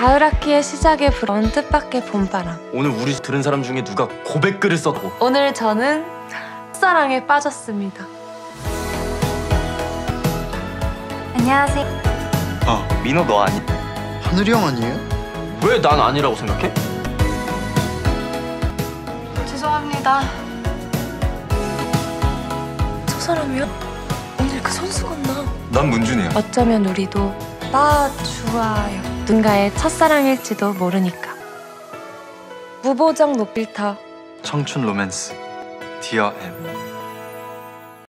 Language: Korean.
가을 학기의 시작에 불어온 뜻밖의 봄바람. 오늘 우리 들은 사람 중에 누가 고백글을 썼고 오늘 저는 첫사랑에 빠졌습니다. 안녕하세요. 아 민호 너 아니? 하늘이 형 아니에요? 왜 난 아니라고 생각해? 죄송합니다. 저 사람이요? 오늘 그 선수 같나? 난 문준이야 어쩌면 우리도 나 좋아요. 누군가의 첫사랑일지도 모르니까. 무보정 노필터. 청춘 로맨스. 디어 M